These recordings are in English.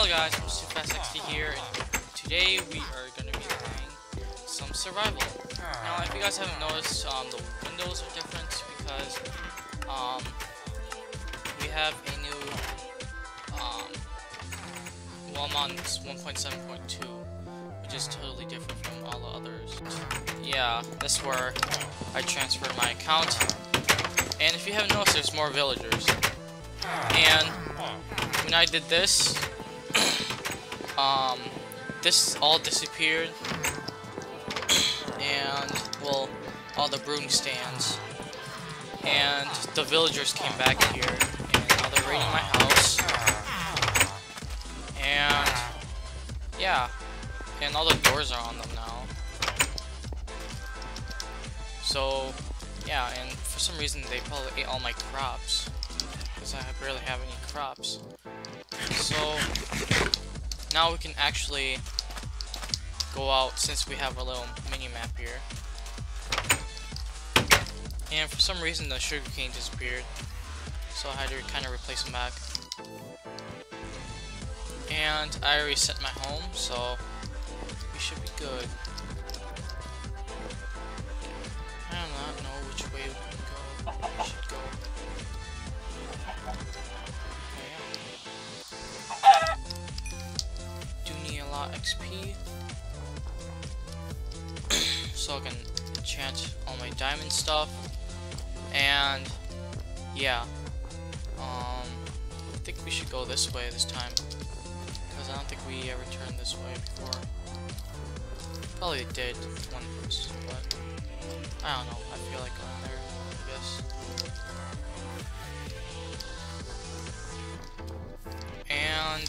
Hello guys, I'm SuFastXD here, and today we are going to be playing some survival. Now, if you guys haven't noticed, um, the windows are different because um, we have a new um, well, I'm on 1.7.2, which is totally different from all the others. Yeah, that's where I transferred my account. And if you haven't noticed, there's more villagers. And when I did this, um, this all disappeared, and well, all the broom stands, and the villagers came back here, and now they're raiding my house, and yeah, and all the doors are on them now. So yeah, and for some reason they probably ate all my crops, because I barely have any crops. So now we can actually go out since we have a little mini map here. And for some reason the sugarcane disappeared. So I had to kind of replace them back. And I already set my home, so we should be good. I do not know which way we go. We should go. XP. so I can enchant all my diamond stuff. And yeah. Um I think we should go this way this time. Because I don't think we ever turned this way before. Probably did once, but I don't know. I feel like going there, I guess. And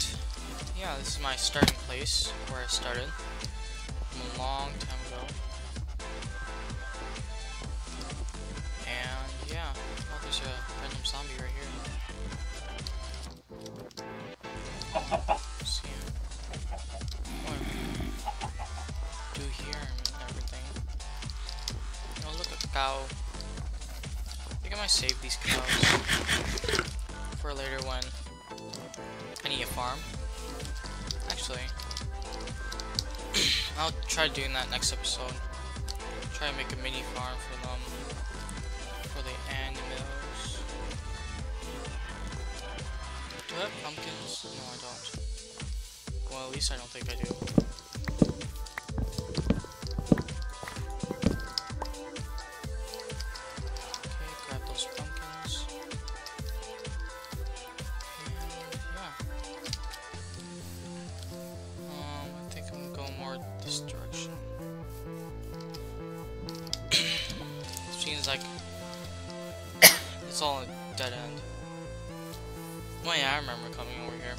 yeah, this is my starting place where I started a long time ago. And yeah, oh, there's a random zombie right here. Do here and everything. Oh, look, a cow. I think I might save these cows for later when I need a farm. Actually, I'll try doing that next episode. Try to make a mini farm for them, for the animals. Do I have pumpkins? No, I don't. Well, at least I don't think I do. It's all a dead end. Well, yeah, I remember coming over here.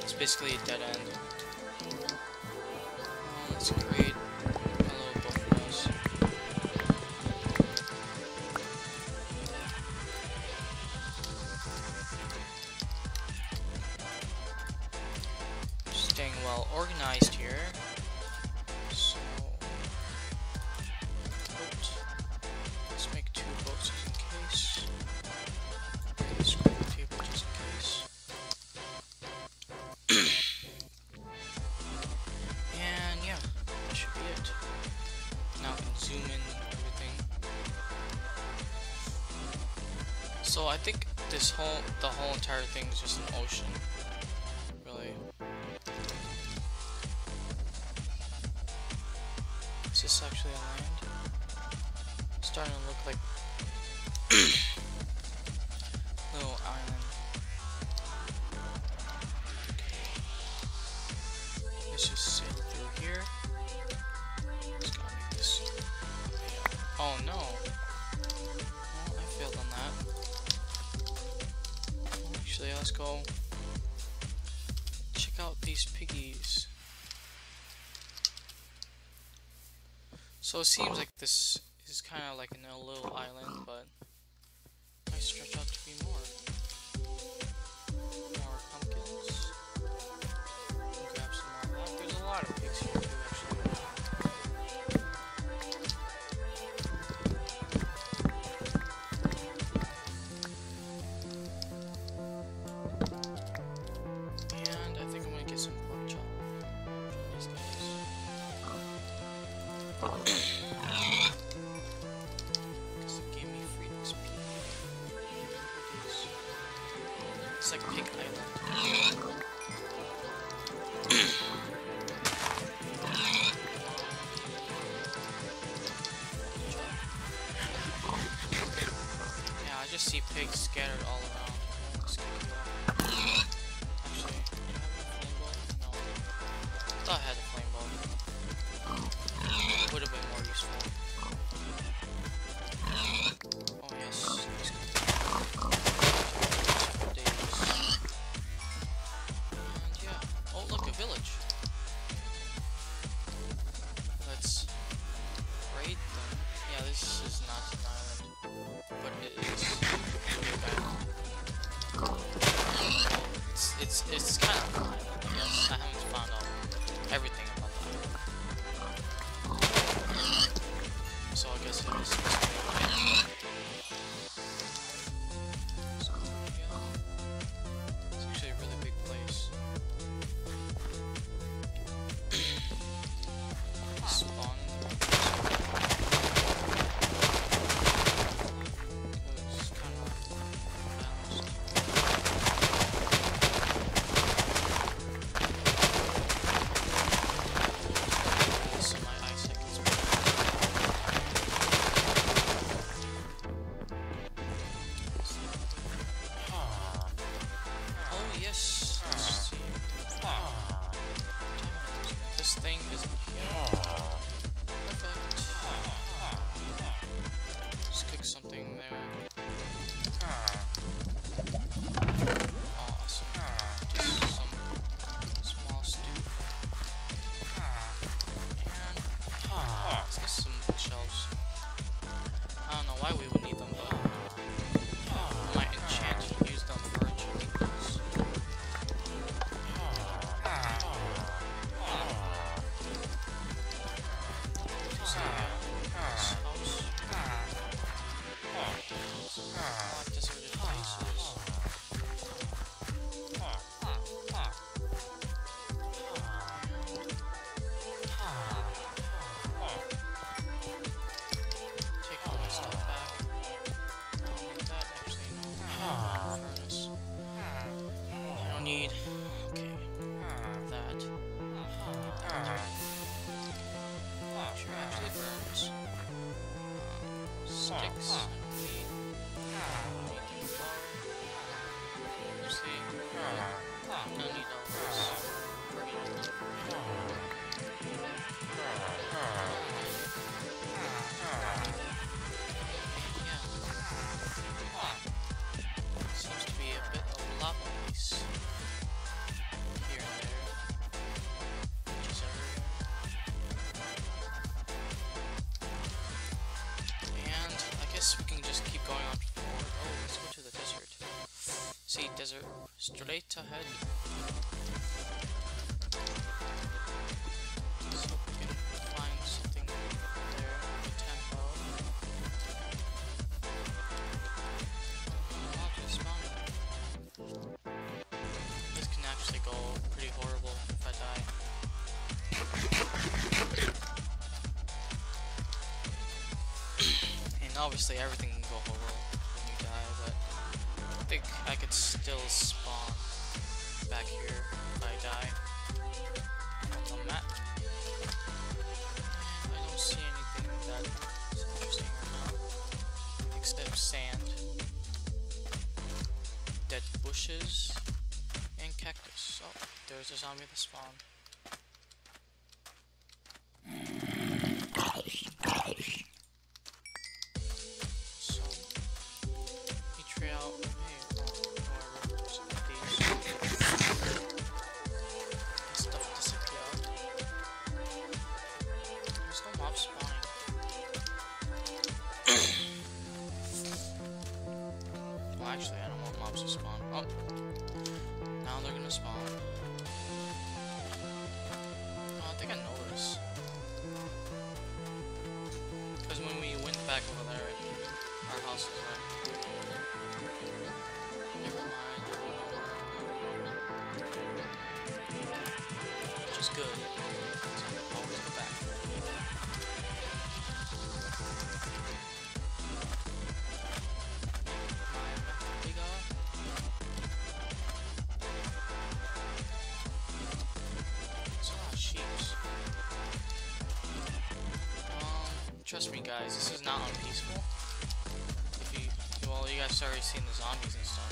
It's basically a dead end. Um, let's zoom in everything. So I think this whole the whole entire thing is just an ocean. Really. Is this actually a land? It's starting to look like Oh no. Well, I failed on that. Actually, let's go check out these piggies. So it seems like this is kind of like in a little It's like Pig Island. See, there's a straight ahead. This can actually go pretty horrible if I die. and obviously everything can go horrible think I could still spawn back here if I die. I don't see anything that's interesting right now, except sand, dead bushes, and cactus. Oh, there's a zombie that spawned. Trust me guys, this is not unpeaceful. If you, well, you guys already seen the zombies and stuff.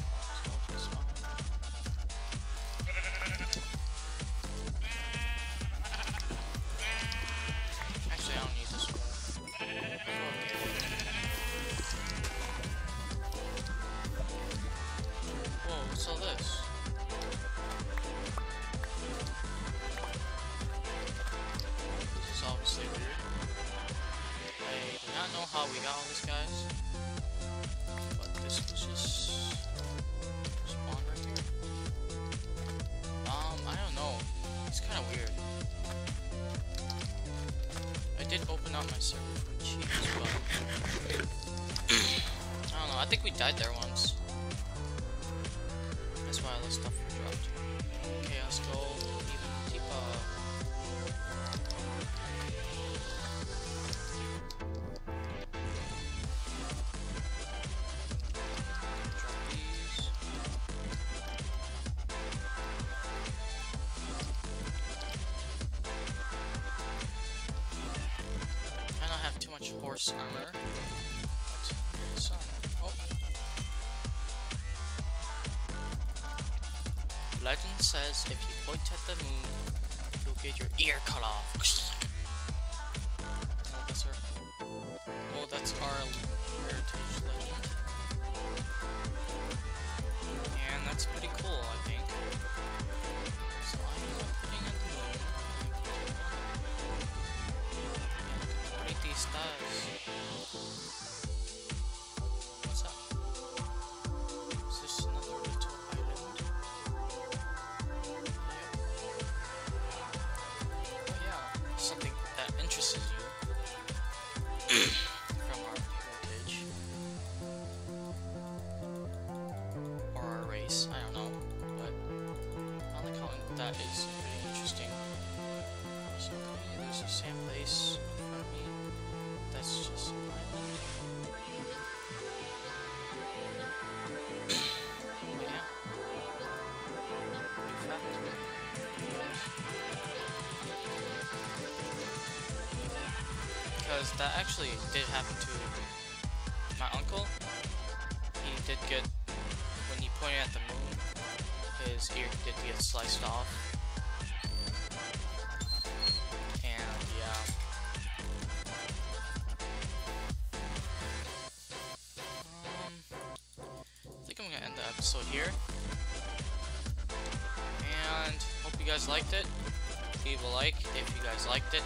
Up my server cheats, but I don't know. I think we died there once. That's why all this stuff dropped. Okay, let's go horse armor. But. Oh. Legend says if you point at the moon, you'll get your ear cut off. Oh, that's our. Oh, that's our heritage legend. And that's pretty cool, I think. Stars. Because that actually did happen to my uncle. He did get, when he pointed at the moon, his ear did get sliced off. And yeah. Um, I think I'm gonna end the episode here. And hope you guys liked it. Leave a like if you guys liked it.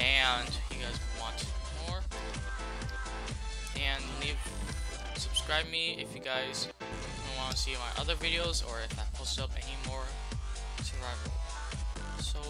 And you guys want more. And leave subscribe me if you guys want to see my other videos or if I post up any more survival. So